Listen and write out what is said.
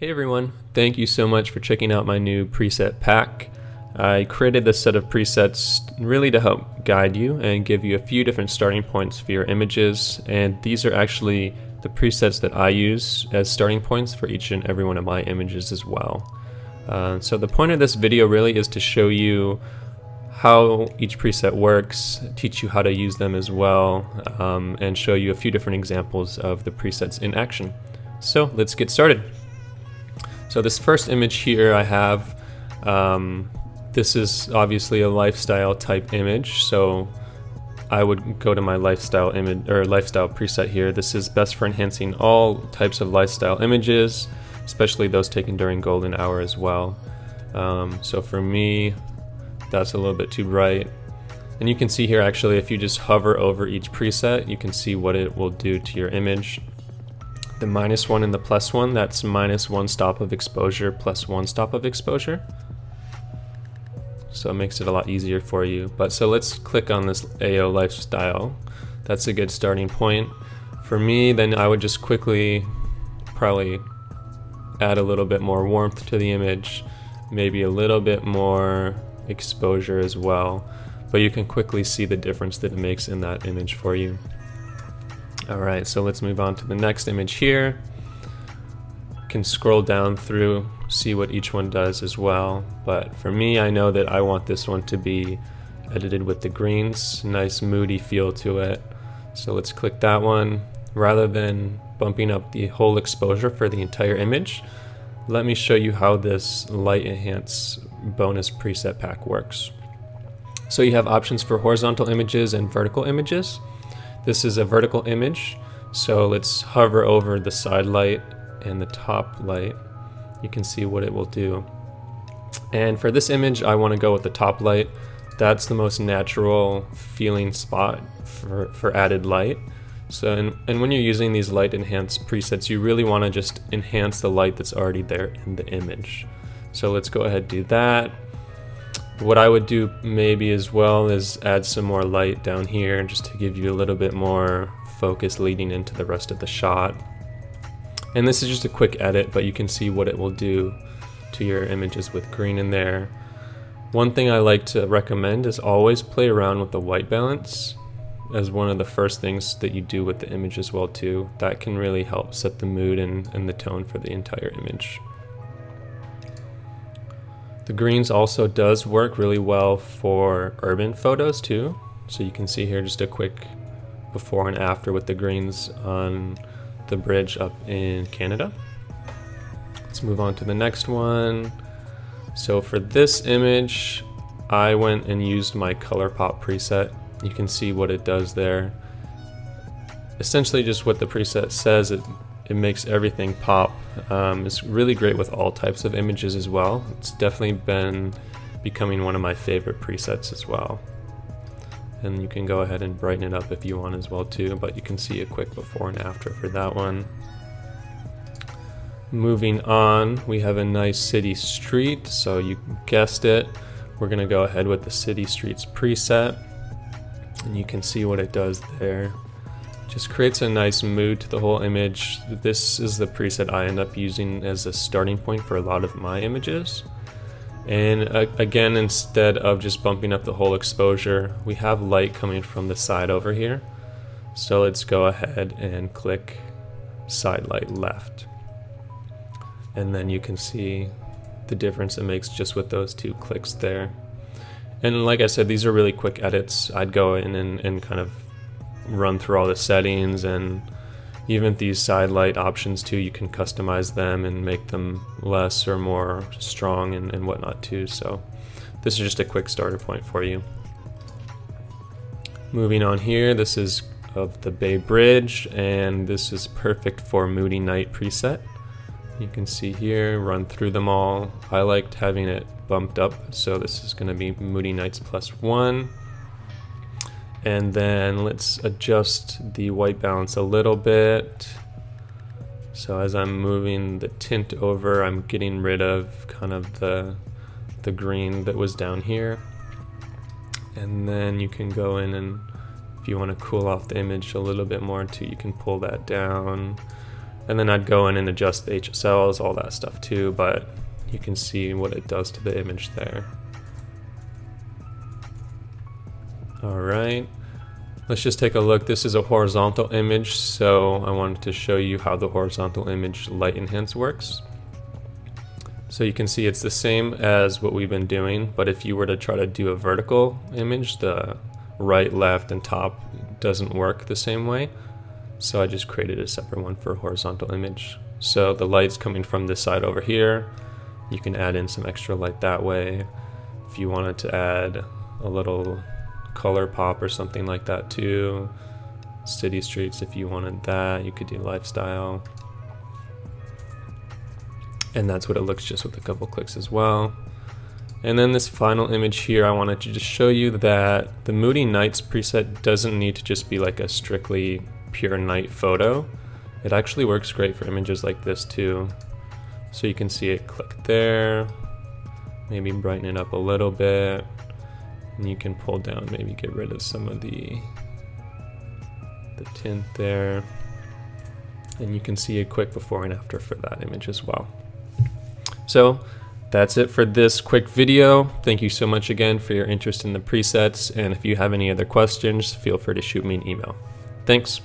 Hey everyone, thank you so much for checking out my new preset pack. I created this set of presets really to help guide you and give you a few different starting points for your images and these are actually the presets that I use as starting points for each and every one of my images as well. Uh, so the point of this video really is to show you how each preset works, teach you how to use them as well, um, and show you a few different examples of the presets in action. So let's get started. So this first image here I have, um, this is obviously a lifestyle type image, so I would go to my lifestyle image or lifestyle preset here. This is best for enhancing all types of lifestyle images, especially those taken during golden hour as well. Um, so for me, that's a little bit too bright. And you can see here actually if you just hover over each preset, you can see what it will do to your image the minus one and the plus one, that's minus one stop of exposure plus one stop of exposure. So it makes it a lot easier for you. But so let's click on this AO lifestyle. That's a good starting point. For me, then I would just quickly probably add a little bit more warmth to the image, maybe a little bit more exposure as well. But you can quickly see the difference that it makes in that image for you. Alright, so let's move on to the next image here. Can scroll down through, see what each one does as well. But for me, I know that I want this one to be edited with the greens, nice moody feel to it. So let's click that one. Rather than bumping up the whole exposure for the entire image, let me show you how this light enhance bonus preset pack works. So you have options for horizontal images and vertical images. This is a vertical image, so let's hover over the side light and the top light. You can see what it will do. And for this image, I want to go with the top light. That's the most natural feeling spot for, for added light. So, and, and when you're using these light enhanced presets, you really want to just enhance the light that's already there in the image. So let's go ahead and do that. What I would do maybe as well is add some more light down here just to give you a little bit more focus leading into the rest of the shot. And this is just a quick edit, but you can see what it will do to your images with green in there. One thing I like to recommend is always play around with the white balance as one of the first things that you do with the image as well too. That can really help set the mood and, and the tone for the entire image. The greens also does work really well for urban photos too. So you can see here just a quick before and after with the greens on the bridge up in Canada. Let's move on to the next one. So for this image, I went and used my Color Pop preset. You can see what it does there. Essentially just what the preset says, it it makes everything pop. Um, it's really great with all types of images as well. It's definitely been becoming one of my favorite presets as well. And you can go ahead and brighten it up if you want as well too, but you can see a quick before and after for that one. Moving on, we have a nice city street, so you guessed it. We're gonna go ahead with the city streets preset, and you can see what it does there. Just creates a nice mood to the whole image. This is the preset I end up using as a starting point for a lot of my images. And uh, again, instead of just bumping up the whole exposure, we have light coming from the side over here. So let's go ahead and click side light left. And then you can see the difference it makes just with those two clicks there. And like I said, these are really quick edits. I'd go in and, and kind of run through all the settings and even these side light options too, you can customize them and make them less or more strong and, and whatnot too. So this is just a quick starter point for you. Moving on here, this is of the Bay Bridge and this is perfect for Moody Night preset. You can see here, run through them all. I liked having it bumped up, so this is going to be Moody Nights plus one. And then let's adjust the white balance a little bit. So as I'm moving the tint over, I'm getting rid of kind of the, the green that was down here. And then you can go in and if you want to cool off the image a little bit more too, you can pull that down. And then I'd go in and adjust the HSLs, all that stuff too, but you can see what it does to the image there. All right, let's just take a look. This is a horizontal image, so I wanted to show you how the horizontal image light enhance works. So you can see it's the same as what we've been doing, but if you were to try to do a vertical image, the right, left, and top doesn't work the same way. So I just created a separate one for horizontal image. So the light's coming from this side over here. You can add in some extra light that way. If you wanted to add a little color pop or something like that too. City streets, if you wanted that, you could do lifestyle. And that's what it looks just with a couple clicks as well. And then this final image here, I wanted to just show you that the Moody Nights preset doesn't need to just be like a strictly pure night photo. It actually works great for images like this too. So you can see it click there, maybe brighten it up a little bit, and you can pull down, maybe get rid of some of the, the tint there. And you can see a quick before and after for that image as well. So that's it for this quick video. Thank you so much again for your interest in the presets. And if you have any other questions, feel free to shoot me an email. Thanks.